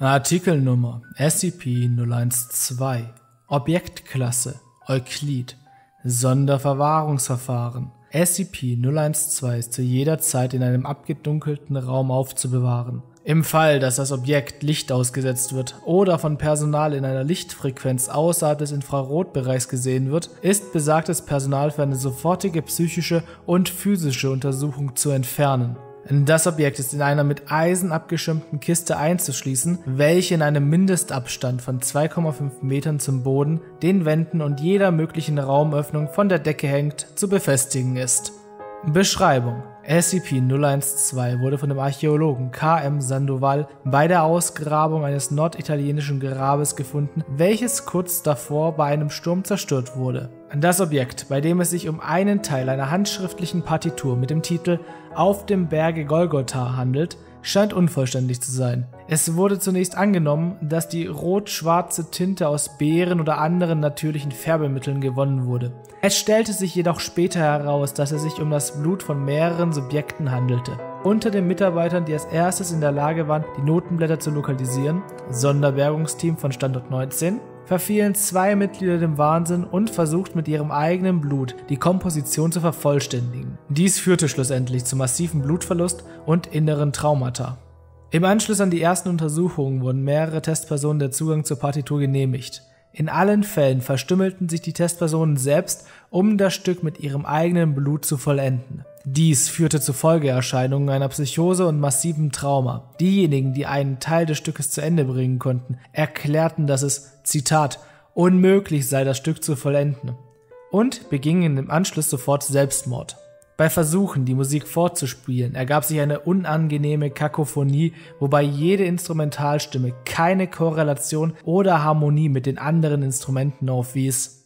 Artikelnummer SCP-012 Objektklasse. Euklid. Sonderverwahrungsverfahren. SCP-012 ist zu jeder Zeit in einem abgedunkelten Raum aufzubewahren. Im Fall, dass das Objekt Licht ausgesetzt wird oder von Personal in einer Lichtfrequenz außerhalb des Infrarotbereichs gesehen wird, ist besagtes Personal für eine sofortige psychische und physische Untersuchung zu entfernen. Das Objekt ist in einer mit Eisen abgeschirmten Kiste einzuschließen, welche in einem Mindestabstand von 2,5 Metern zum Boden, den Wänden und jeder möglichen Raumöffnung von der Decke hängt, zu befestigen ist. Beschreibung SCP-012 wurde von dem Archäologen K.M. Sandoval bei der Ausgrabung eines norditalienischen Grabes gefunden, welches kurz davor bei einem Sturm zerstört wurde. Das Objekt, bei dem es sich um einen Teil einer handschriftlichen Partitur mit dem Titel Auf dem Berge Golgotha handelt, scheint unvollständig zu sein. Es wurde zunächst angenommen, dass die rot-schwarze Tinte aus Beeren oder anderen natürlichen Färbemitteln gewonnen wurde. Es stellte sich jedoch später heraus, dass es sich um das Blut von mehreren Subjekten handelte. Unter den Mitarbeitern, die als erstes in der Lage waren, die Notenblätter zu lokalisieren, Sonderbergungsteam von Standort 19, verfielen zwei Mitglieder dem Wahnsinn und versucht mit ihrem eigenen Blut die Komposition zu vervollständigen. Dies führte schlussendlich zu massivem Blutverlust und inneren Traumata. Im Anschluss an die ersten Untersuchungen wurden mehrere Testpersonen der Zugang zur Partitur genehmigt. In allen Fällen verstümmelten sich die Testpersonen selbst, um das Stück mit ihrem eigenen Blut zu vollenden. Dies führte zu Folgeerscheinungen einer Psychose und massivem Trauma. Diejenigen, die einen Teil des Stückes zu Ende bringen konnten, erklärten, dass es, Zitat, unmöglich sei, das Stück zu vollenden und begingen im Anschluss sofort Selbstmord. Bei Versuchen, die Musik fortzuspielen, ergab sich eine unangenehme Kakophonie, wobei jede Instrumentalstimme keine Korrelation oder Harmonie mit den anderen Instrumenten aufwies